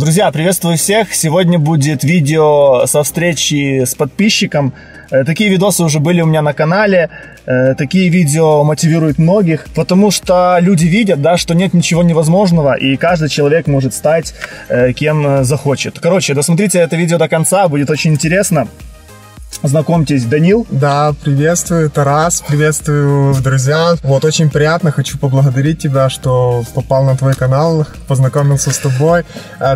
Друзья, приветствую всех. Сегодня будет видео со встречи с подписчиком. Э, такие видосы уже были у меня на канале. Э, такие видео мотивируют многих, потому что люди видят, да, что нет ничего невозможного, и каждый человек может стать э, кем захочет. Короче, досмотрите это видео до конца, будет очень интересно. Знакомьтесь, Данил. Да, приветствую, Тарас, приветствую, друзья. Вот, очень приятно, хочу поблагодарить тебя, что попал на твой канал, познакомился с тобой,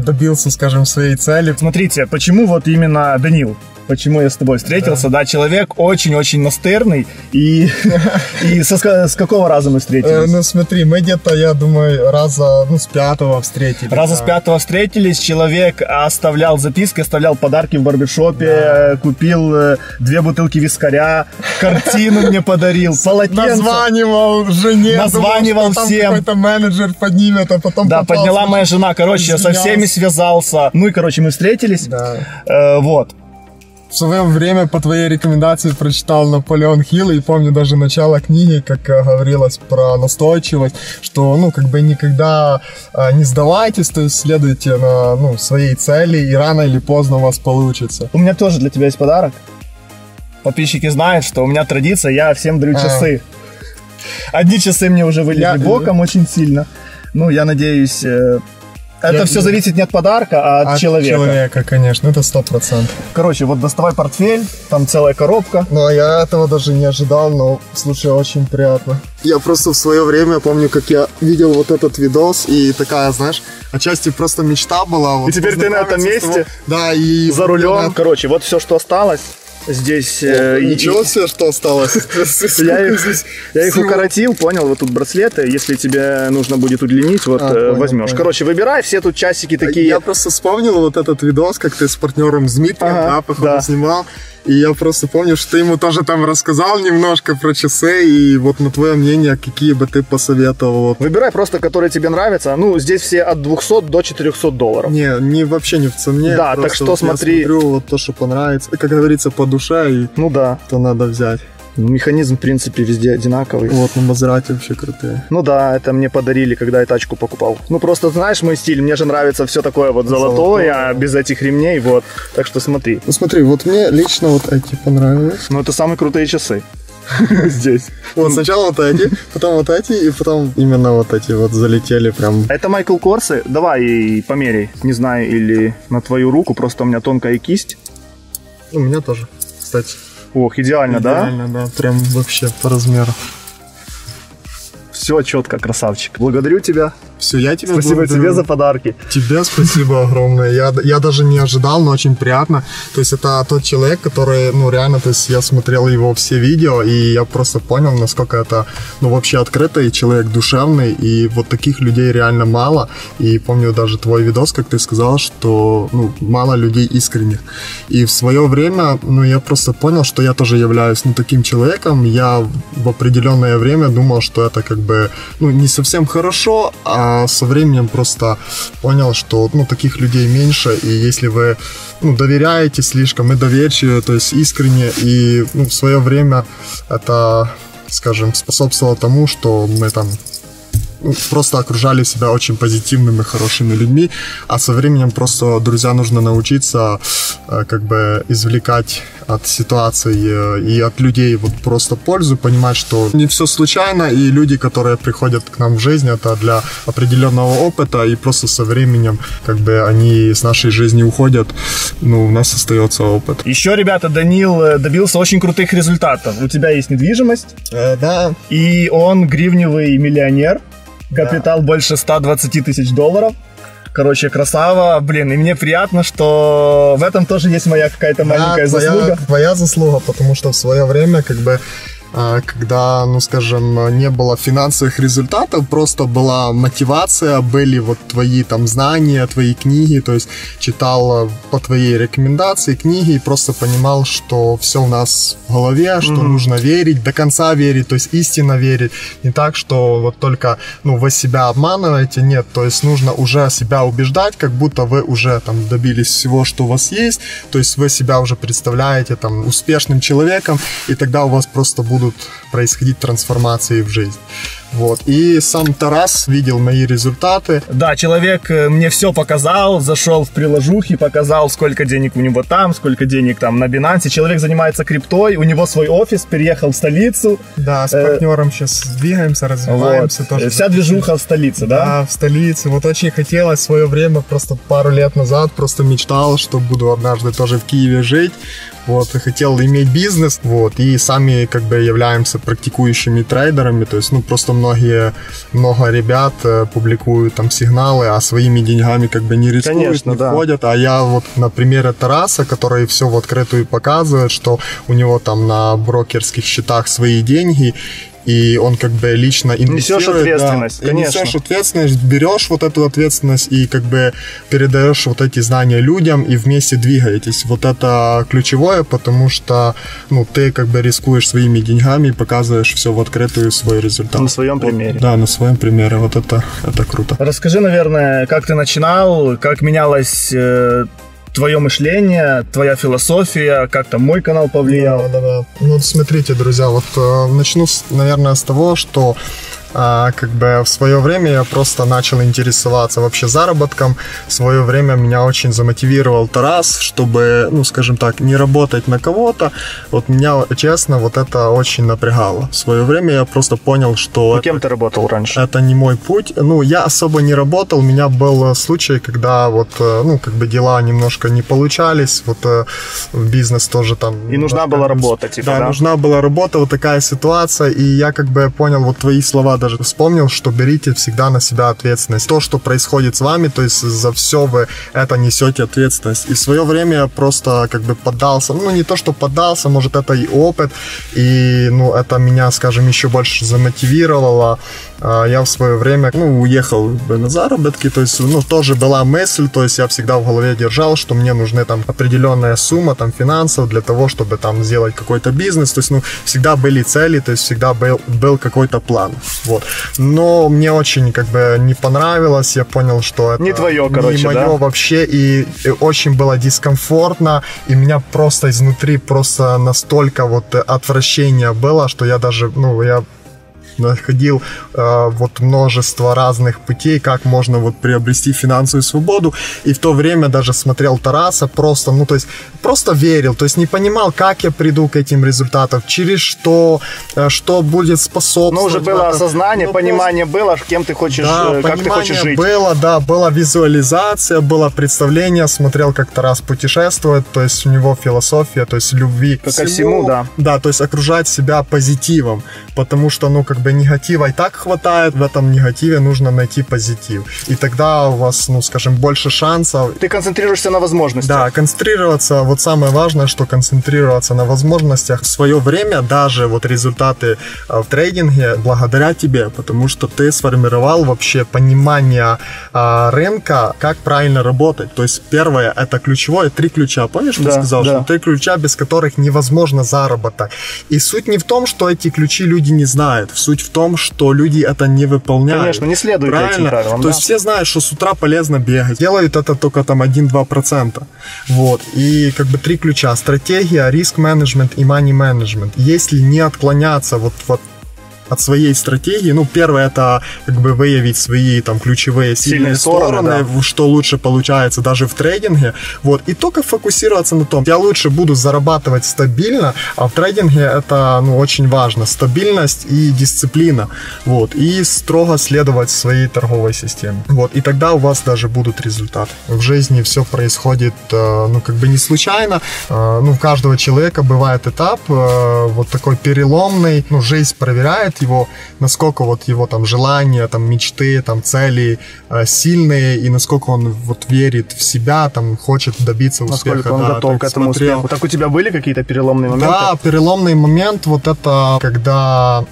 добился, скажем, своей цели. Смотрите, почему вот именно Данил? Почему я с тобой встретился. Да, да человек очень-очень настырный. И, и со, с какого раза мы встретились? Э, ну, смотри, мы где-то, я думаю, раза ну, с пятого встретились. Раза да. с пятого встретились. Человек оставлял записки, оставлял подарки в барбершопе, да. купил э, две бутылки вискаря, картину мне подарил, полотенце. Названивал жене. Названивал думал, всем. какой-то менеджер поднимет, а потом Да, подняла моя жена. Короче, я со всеми связался. Ну и, короче, мы встретились. Да. Э, вот в свое время по твоей рекомендации прочитал Наполеон Хилл и помню даже начало книги, как э, говорилось про настойчивость, что, ну, как бы никогда э, не сдавайтесь, то есть следуйте на, ну, своей цели, и рано или поздно у вас получится. У меня тоже для тебя есть подарок. Подписчики знают, что у меня традиция, я всем дарю а. часы. Одни часы мне уже вылезли я... боком очень сильно. Ну, я надеюсь, э, это я, все зависит не от подарка, а от, от человека. человека, конечно, это сто процентов. Короче, вот доставай портфель, там целая коробка. Ну, а я этого даже не ожидал, но, слушай, очень приятно. Я просто в свое время помню, как я видел вот этот видос, и такая, знаешь, отчасти просто мечта была. Вот и теперь ты на этом месте? Да, и... За рулем. Короче, вот все, что осталось. Здесь... О, э, ничего и, себе, что осталось. Я их, я их укоротил, понял, вот тут браслеты. Если тебе нужно будет удлинить, вот а, э, понял, возьмешь. Понял. Короче, выбирай, все тут часики такие. Я просто вспомнил вот этот видос, как ты с партнером с Дмитрием, ага, да, походу да. снимал. И я просто помню, что ты ему тоже там рассказал немножко про часы, и вот на твое мнение, какие бы ты посоветовал? Выбирай просто, которые тебе нравятся. Ну, здесь все от 200 до 400 долларов. Не, не вообще не в цене. Да, так что вот смотри. Я смотрю вот то, что понравится. Как говорится, по душе, и ну да. то надо взять. Механизм, в принципе, везде одинаковый. Вот, на Мазерате вообще крутые. Ну да, это мне подарили, когда я тачку покупал. Ну просто знаешь мой стиль, мне же нравится все такое вот золотое, золотое. а без этих ремней, вот. Так что смотри. Ну смотри, вот мне лично вот эти понравились. Ну это самые крутые часы. Здесь. Вот сначала вот эти, потом вот эти, и потом именно вот эти вот залетели прям. Это Майкл Корсы. Давай и померяй. Не знаю, или на твою руку, просто у меня тонкая кисть. У меня тоже, кстати. Ох, идеально, идеально да? Идеально, да, прям вообще по размеру. Все четко, красавчик. Благодарю тебя. Все, я тебе Спасибо благодарю. тебе за подарки. Тебе спасибо огромное. Я, я даже не ожидал, но очень приятно. То есть это тот человек, который, ну реально, то есть я смотрел его все видео, и я просто понял, насколько это, ну вообще открытый человек, душевный, и вот таких людей реально мало. И помню даже твой видос, как ты сказал, что ну, мало людей искренних. И в свое время, ну я просто понял, что я тоже являюсь, ну таким человеком. Я в определенное время думал, что это как бы, ну не совсем хорошо, а а со временем просто понял, что ну, таких людей меньше, и если вы ну, доверяете слишком и доверчивы, то есть искренне, и ну, в свое время это, скажем, способствовало тому, что мы там просто окружали себя очень позитивными, хорошими людьми, а со временем просто, друзья, нужно научиться э, как бы извлекать от ситуации э, и от людей вот просто пользу, понимать, что не все случайно, и люди, которые приходят к нам в жизнь, это для определенного опыта, и просто со временем как бы они с нашей жизни уходят, ну, у нас остается опыт. Еще, ребята, Данил э, добился очень крутых результатов. У тебя есть недвижимость. Э, да. И он гривневый миллионер. Капитал да. больше 120 тысяч долларов. Короче, красава, блин, и мне приятно, что в этом тоже есть моя какая-то маленькая да, твоя, заслуга. Твоя заслуга, потому что в свое время, как бы, когда, ну, скажем, не было финансовых результатов, просто была мотивация, были вот твои там знания, твои книги, то есть читал по твоей рекомендации книги и просто понимал, что все у нас в голове, что mm-hmm. нужно верить, до конца верить, то есть истинно верить. Не так, что вот только, ну, вы себя обманываете, нет, то есть нужно уже себя убеждать, как будто вы уже там добились всего, что у вас есть, то есть вы себя уже представляете там успешным человеком, и тогда у вас просто будут будут происходить трансформации в жизнь. Вот. И сам Тарас видел мои результаты. Да, человек э, мне все показал, зашел в приложухи, показал, сколько денег у него там, сколько денег там на Binance. Человек занимается криптой, у него свой офис, переехал в столицу. Да, с партнером сейчас двигаемся, развиваемся вот. тоже. Вся движуха в столице, да? Да, в столице. Вот очень хотелось в свое время, просто пару лет назад, просто мечтал, что буду однажды тоже в Киеве жить вот, хотел иметь бизнес, вот, и сами как бы являемся практикующими трейдерами, то есть, ну, просто многие, много ребят э, публикуют там сигналы, а своими деньгами как бы не рискуют, Конечно, не да. входят, а я вот на примере Тараса, который все в открытую показывает, что у него там на брокерских счетах свои деньги, и он как бы лично инвестирует. Несешь ответственность, да, конечно. Несешь ответственность, берешь вот эту ответственность и как бы передаешь вот эти знания людям и вместе двигаетесь. Вот это ключевое, потому что ну, ты как бы рискуешь своими деньгами и показываешь все в открытую свой результат. На своем примере. Вот, да, на своем примере. Вот это, это круто. Расскажи, наверное, как ты начинал, как менялась э, твое мышление, твоя философия, как там мой канал повлиял. Да, да, да. Ну, смотрите, друзья, вот э, начну, наверное, с того, что а, как бы в свое время я просто начал интересоваться вообще заработком. В свое время меня очень замотивировал Тарас, чтобы, ну, скажем так, не работать на кого-то. Вот меня, честно, вот это очень напрягало. В свое время я просто понял, что... Ну, кем ты работал раньше? Это не мой путь. Ну, я особо не работал. У меня был случай, когда вот, э, ну, как бы дела немножко не получались. Вот э, бизнес тоже там... И нужна была работа, типа, да? Да, нужна была работа, вот такая ситуация. И я как бы понял вот твои слова даже вспомнил, что берите всегда на себя ответственность. То, что происходит с вами, то есть за все вы это несете ответственность. И в свое время я просто как бы поддался, ну не то, что поддался, может это и опыт, и ну это меня, скажем, еще больше замотивировало. А, я в свое время, ну, уехал на заработки, то есть, ну, тоже была мысль, то есть я всегда в голове держал, что мне нужны там определенная сумма там финансов для того, чтобы там сделать какой-то бизнес, то есть, ну, всегда были цели, то есть всегда был, был какой-то план, вот. Но мне очень как бы не понравилось, я понял, что это не твое, короче, не мое да? вообще, и, и очень было дискомфортно, и меня просто изнутри просто настолько вот отвращение было, что я даже, ну, я находил э, вот множество разных путей, как можно вот приобрести финансовую свободу. И в то время даже смотрел Тараса просто, ну то есть просто верил, то есть не понимал, как я приду к этим результатам, через что, э, что будет способствовать. Ну уже было осознание, ну, понимание просто... было, кем ты хочешь, да, э, как ты хочешь жить. было, да, была визуализация, было представление, смотрел, как Тарас путешествует, то есть у него философия, то есть любви как ко всему, да. Да, то есть окружать себя позитивом, потому что, ну, как бы негатива и так хватает, в этом негативе нужно найти позитив. И тогда у вас, ну, скажем, больше шансов. Ты концентрируешься на возможностях. Да, концентрироваться, вот самое важное, что концентрироваться на возможностях. В свое время даже вот результаты э, в трейдинге благодаря тебе, потому что ты сформировал вообще понимание а, рынка, как правильно работать. То есть первое, это ключевое, три ключа. Помнишь, да, сказал, да. что три ключа, без которых невозможно заработок. И суть не в том, что эти ключи люди не знают. Суть суть в том, что люди это не выполняют. Конечно, не следует Правильно? этим правилам. То да? есть все знают, что с утра полезно бегать. Делают это только там 1-2%. Вот. И как бы три ключа. Стратегия, риск менеджмент и money менеджмент. Если не отклоняться вот, вот от своей стратегии. Ну, первое это как бы выявить свои там ключевые сильные, сильные стороны, стороны да. что лучше получается даже в трейдинге. Вот. И только фокусироваться на том, я лучше буду зарабатывать стабильно, а в трейдинге это ну, очень важно. Стабильность и дисциплина. Вот. И строго следовать своей торговой системе. Вот. И тогда у вас даже будут результаты. В жизни все происходит э, ну, как бы не случайно. Э, ну, у каждого человека бывает этап э, вот такой переломный. Ну, жизнь проверяет его, насколько вот его там желания, там мечты, там цели э, сильные, и насколько он вот верит в себя, там хочет добиться успеха. Насколько он да, готов к этому смотрел. успеху. Так у тебя были какие-то переломные моменты? Да, переломный момент вот это, когда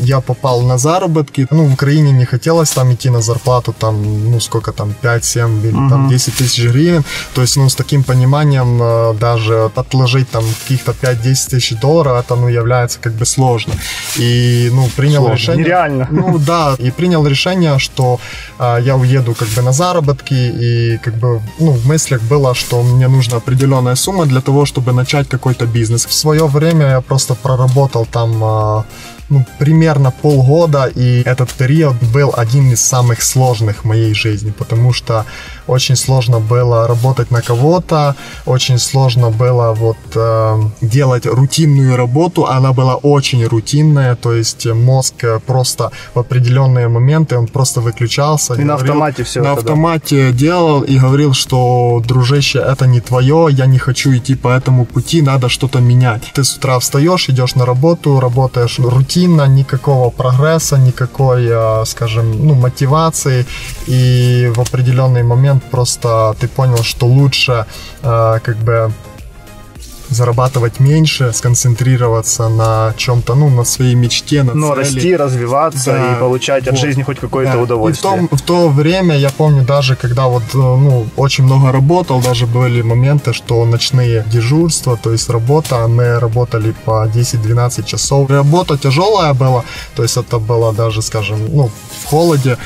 я попал на заработки. Ну, в Украине не хотелось там идти на зарплату, там, ну, сколько там, 5-7 или uh-huh. там 10 тысяч гривен. То есть, ну, с таким пониманием э, даже отложить там каких-то 5-10 тысяч долларов, это, ну, является как бы сложно. И, ну, принял сложно. решение... Нереально. Ну, да, и принял решение, что э, я уеду как бы на заработки, и как бы, ну, в мыслях было, что мне нужна определенная сумма для того, чтобы начать какой-то бизнес. В свое время я просто проработал там э, ну, примерно полгода, и этот период был один из самых сложных в моей жизни, потому что очень сложно было работать на кого-то, очень сложно было вот э, делать рутинную работу, она была очень рутинная, то есть мозг просто в определенные моменты он просто выключался. И, и на говорил, автомате все На это, автомате да. делал и говорил, что, дружище, это не твое, я не хочу идти по этому пути, надо что-то менять. Ты с утра встаешь, идешь на работу, работаешь рутинно, никакого прогресса, никакой, э, скажем, ну, мотивации, и в определенный момент просто ты понял, что лучше э, как бы зарабатывать меньше, сконцентрироваться на чем-то, ну, на своей мечте, на Но цели. расти, развиваться да, и получать вот, от жизни хоть какое-то да. удовольствие. И в, том, в то время, я помню, даже когда вот, э, ну, очень много работал, даже были моменты, что ночные дежурства, то есть работа, мы работали по 10-12 часов. Работа тяжелая была, то есть это было даже, скажем, ну, в холоде,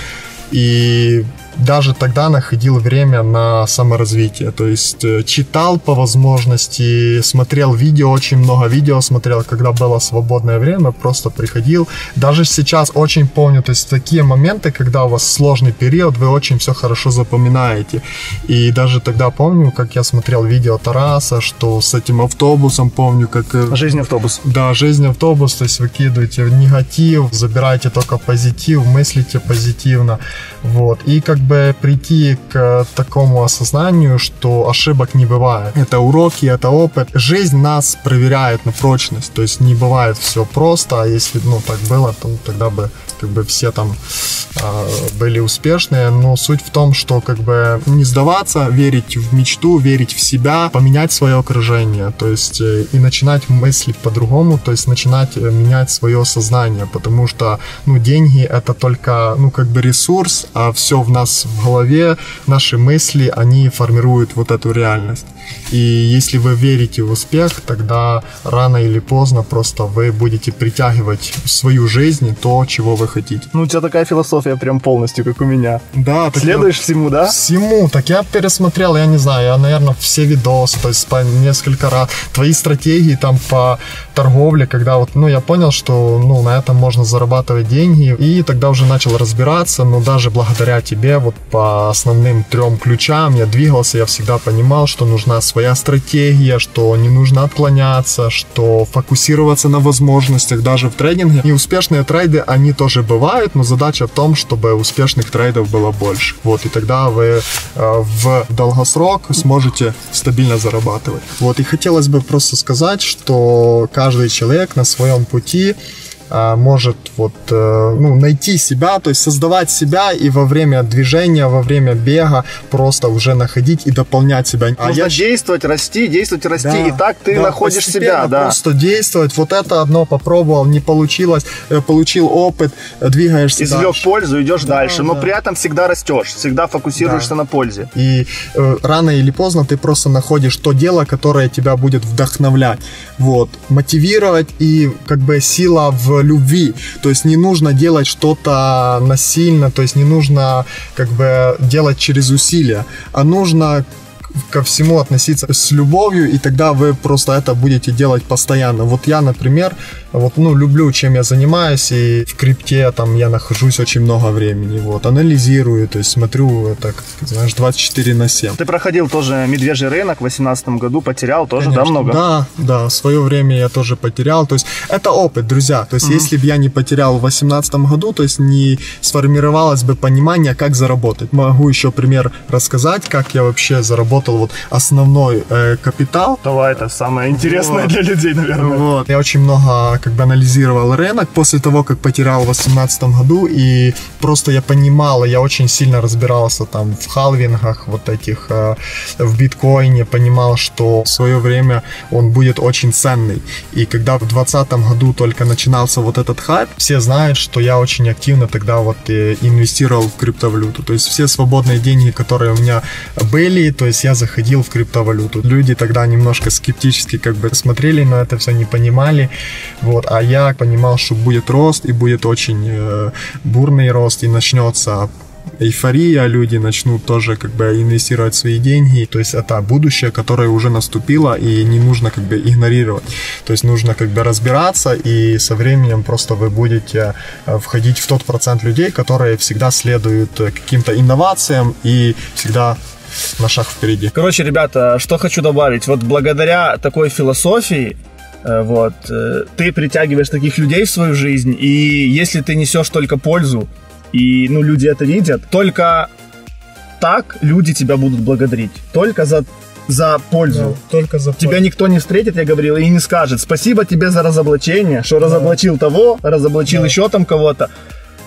и даже тогда находил время на саморазвитие. То есть э, читал по возможности, смотрел видео, очень много видео смотрел, когда было свободное время, просто приходил. Даже сейчас очень помню, то есть такие моменты, когда у вас сложный период, вы очень все хорошо запоминаете. И даже тогда помню, как я смотрел видео Тараса, что с этим автобусом, помню, как... Э, жизнь автобус. Да, жизнь автобус, то есть выкидываете негатив, забираете только позитив, мыслите позитивно. Вот. И как бы прийти к такому осознанию, что ошибок не бывает. Это уроки, это опыт. Жизнь нас проверяет на прочность. То есть не бывает все просто, а если ну, так было, то тогда бы как бы все там э, были успешные, но суть в том, что как бы не сдаваться, верить в мечту, верить в себя, поменять свое окружение, то есть э, и начинать мыслить по-другому, то есть начинать э, менять свое сознание, потому что, ну, деньги это только, ну, как бы ресурс, а все в нас в голове, наши мысли, они формируют вот эту реальность. И если вы верите в успех, тогда рано или поздно просто вы будете притягивать в свою жизнь то, чего вы хотите. Ну, у тебя такая философия прям полностью, как у меня. Да. Так Следуешь я, всему, да? Всему. Так я пересмотрел, я не знаю, я, наверное, все видосы, то есть по несколько раз. Твои стратегии там по торговле, когда вот, ну, я понял, что, ну, на этом можно зарабатывать деньги, и тогда уже начал разбираться, но даже благодаря тебе, вот по основным трем ключам я двигался, я всегда понимал, что нужна своя стратегия, что не нужно отклоняться, что фокусироваться на возможностях даже в трейдинге. И успешные трейды, они тоже бывают, но задача в том, чтобы успешных трейдов было больше. Вот, и тогда вы э, в долгосрок сможете стабильно зарабатывать. Вот, и хотелось бы просто сказать, что каждый человек на своем пути может вот, э, ну, найти себя, то есть создавать себя и во время движения, во время бега просто уже находить и дополнять себя. А Нужно я... действовать, расти, действовать, расти, да, и так ты да, находишь себя, да. Просто действовать, вот это одно попробовал, не получилось, э, получил опыт, двигаешься Извлек дальше. пользу, идешь да, дальше, но да. при этом всегда растешь, всегда фокусируешься да. на пользе. И э, рано или поздно ты просто находишь то дело, которое тебя будет вдохновлять, вот, мотивировать и как бы сила в любви. То есть не нужно делать что-то насильно, то есть не нужно как бы делать через усилия, а нужно ко всему относиться с любовью, и тогда вы просто это будете делать постоянно. Вот я, например, вот, ну, люблю, чем я занимаюсь, и в крипте там я нахожусь очень много времени, вот, анализирую, то есть смотрю это, как, знаешь, 24 на 7. Ты проходил тоже медвежий рынок в 2018 году, потерял тоже, Конечно. да, много? Да, да, в свое время я тоже потерял, то есть это опыт, друзья, то есть mm-hmm. если бы я не потерял в 2018 году, то есть не сформировалось бы понимание, как заработать. Могу еще пример рассказать, как я вообще заработал вот основной э, капитал. Давай, это самое интересное вот. для людей, наверное. Вот. Я очень много как бы анализировал рынок после того, как потерял в 2018 году, и просто я понимал, я очень сильно разбирался там в халвингах вот этих, э, в биткоине, понимал, что в свое время он будет очень ценный. И когда в 2020 году только начинался вот этот хайп, все знают, что я очень активно тогда вот э, инвестировал в криптовалюту. То есть все свободные деньги, которые у меня были, то есть я заходил в криптовалюту. Люди тогда немножко скептически как бы смотрели на это все, не понимали. Вот, а я понимал, что будет рост, и будет очень э, бурный рост, и начнется эйфория, люди начнут тоже как бы инвестировать свои деньги, то есть это будущее, которое уже наступило и не нужно как бы игнорировать, то есть нужно как бы разбираться и со временем просто вы будете э, входить в тот процент людей, которые всегда следуют каким-то инновациям и всегда на шаг впереди. Короче, ребята, что хочу добавить. Вот благодаря такой философии э, вот, э, ты притягиваешь таких людей в свою жизнь, и если ты несешь только пользу, и, ну, люди это видят, только так люди тебя будут благодарить. Только за за пользу. Да, только за пользу. Тебя никто не встретит, я говорил, и не скажет спасибо тебе за разоблачение, что да. разоблачил того, разоблачил да. еще там кого-то.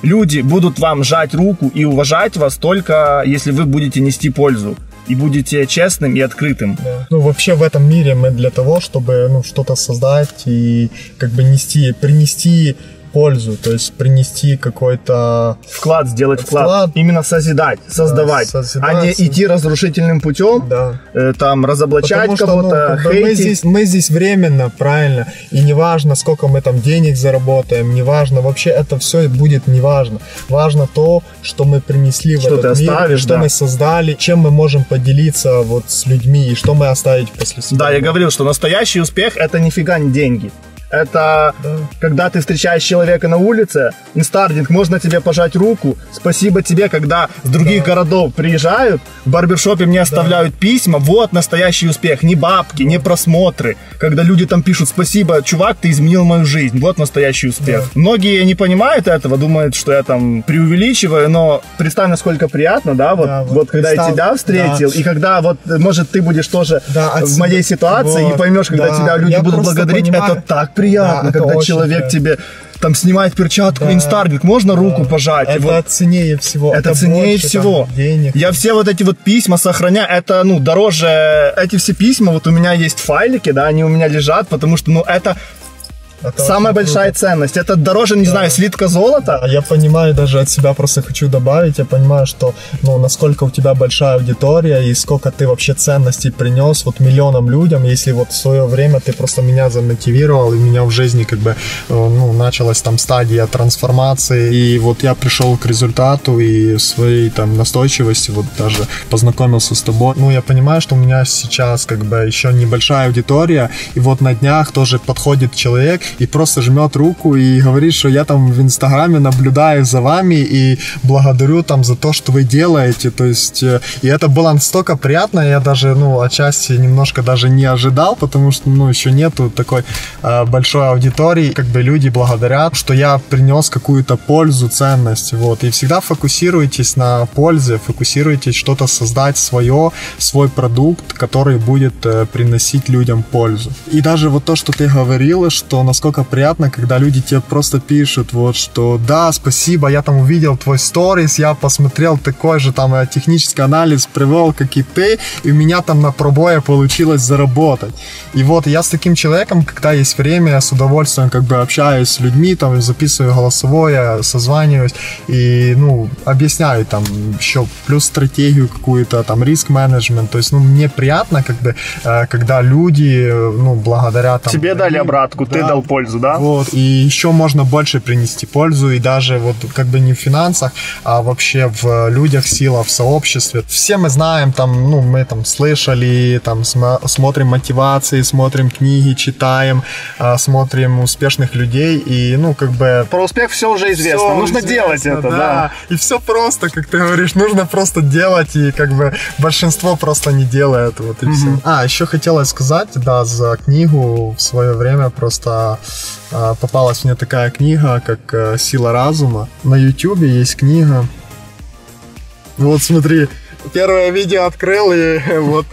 Люди будут вам жать руку и уважать вас только если вы будете нести пользу и будете честным и открытым. Да. Ну, вообще в этом мире мы для того, чтобы ну, что-то создать и как бы нести, принести пользу, то есть принести какой-то... Вклад, сделать вклад. вклад. Именно созидать, создавать, да, созидать, а не идти разрушительным путем, да. э, там, разоблачать Потому кого-то, ну, мы здесь, мы здесь временно, правильно, и неважно, сколько мы там денег заработаем, неважно, вообще это все будет неважно. Важно то, что мы принесли что в этот мир, оставишь, что да. мы создали, чем мы можем поделиться вот с людьми, и что мы оставить после себя. Да, я говорил, что настоящий успех это нифига не деньги. Это да. когда ты встречаешь человека на улице, инстардинг, можно тебе пожать руку. Спасибо тебе, когда с других да. городов приезжают, в барбершопе мне оставляют да. письма. Вот настоящий успех. Не бабки, не просмотры. Когда люди там пишут спасибо, чувак, ты изменил мою жизнь. Вот настоящий успех. Да. Многие не понимают этого, думают, что я там преувеличиваю, но представь, насколько приятно, да, вот, да, вот, вот когда я тебя встретил, да. и когда вот, может, ты будешь тоже да, в моей ситуации вот, и поймешь, когда да. тебя люди я будут благодарить, понимаю, это так приятно приятно, да, когда человек приятно. тебе там снимает перчатку, да. инстарник, можно да. руку пожать? Это вот. ценнее всего. Это, это ценнее больше, всего. Там, денег. Я все вот эти вот письма сохраняю, это, ну, дороже, эти все письма, вот у меня есть файлики, да, они у меня лежат, потому что, ну, это это Самая большая круто. ценность. Это дороже, не да. знаю, слитка золота. Да, я понимаю, даже от себя просто хочу добавить. Я понимаю, что ну, насколько у тебя большая аудитория и сколько ты вообще ценностей принес вот миллионам людям, если вот в свое время ты просто меня замотивировал, и у меня в жизни как бы э, ну, началась там стадия трансформации, и вот я пришел к результату и своей там настойчивости вот даже познакомился с тобой. Ну, я понимаю, что у меня сейчас как бы еще небольшая аудитория, и вот на днях тоже подходит человек, и просто жмет руку и говорит, что я там в Инстаграме наблюдаю за вами и благодарю там за то, что вы делаете. То есть, и это было настолько приятно, я даже, ну, отчасти немножко даже не ожидал, потому что, ну, еще нету такой э, большой аудитории, как бы люди благодарят, что я принес какую-то пользу, ценность, вот. И всегда фокусируйтесь на пользе, фокусируйтесь что-то создать свое, свой продукт, который будет э, приносить людям пользу. И даже вот то, что ты говорила, что насколько насколько приятно, когда люди тебе просто пишут, вот, что да, спасибо, я там увидел твой сторис, я посмотрел такой же там э, технический анализ, привел, как и ты, и у меня там на пробое получилось заработать. И вот я с таким человеком, когда есть время, я с удовольствием как бы общаюсь с людьми, там записываю голосовое, созваниваюсь и, ну, объясняю там еще плюс стратегию какую-то, там риск-менеджмент, то есть, ну, мне приятно, как бы, э, когда люди, ну, благодаря там... Тебе дали обратку, да, ты дал пользу, да? Вот, и еще можно больше принести пользу, и даже вот как бы не в финансах, а вообще в людях сила, в сообществе. Все мы знаем, там, ну, мы там слышали, там, см- смотрим мотивации, смотрим книги, читаем, э, смотрим успешных людей, и, ну, как бы... Про успех все уже известно, все нужно известно, делать это, да. да. И все просто, как ты говоришь, нужно просто делать, и как бы большинство просто не делает, вот и mm-hmm. все. А, еще хотелось сказать, да, за книгу в свое время просто а, попалась мне такая книга, как «Сила разума». На YouTube есть книга. Вот смотри, первое видео открыл и вот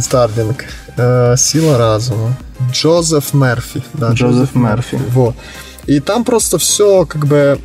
Стардинг. Э, «Сила разума». Джозеф Мерфи. Да, Джозеф Мерфи. Вот. И там просто все как бы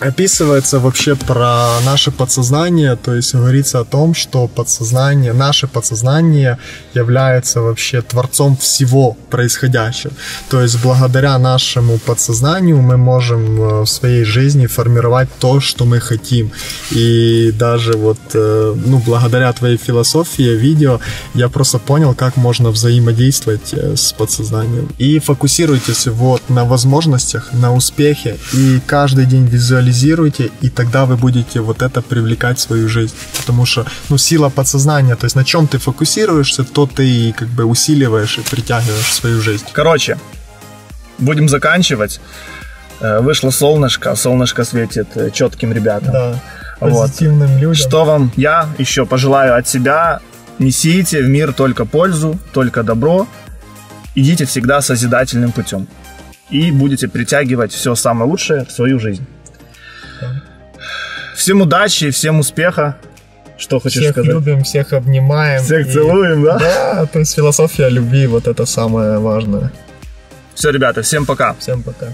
описывается вообще про наше подсознание, то есть говорится о том, что подсознание, наше подсознание является вообще творцом всего происходящего. То есть благодаря нашему подсознанию мы можем э, в своей жизни формировать то, что мы хотим. И даже вот, э, ну, благодаря твоей философии, видео, я просто понял, как можно взаимодействовать э, с подсознанием. И фокусируйтесь вот на возможностях, на успехе, и каждый день визуализируйте визуализируйте, и тогда вы будете вот это привлекать в свою жизнь. Потому что, ну, сила подсознания, то есть на чем ты фокусируешься, то ты как бы усиливаешь и притягиваешь в свою жизнь. Короче, будем заканчивать. Э, Вышло солнышко, солнышко светит э, четким ребятам. Да, Вот. позитивным людям. Что вам я еще пожелаю от себя? Несите в мир только пользу, только добро. Идите всегда созидательным путем. И будете притягивать все самое лучшее в свою жизнь. Всем удачи, всем успеха. Что хочешь Всех сказать? любим, всех обнимаем. Всех и- целуем, да? Да, то есть философия любви, вот это самое важное. Все, ребята, всем пока. Всем пока.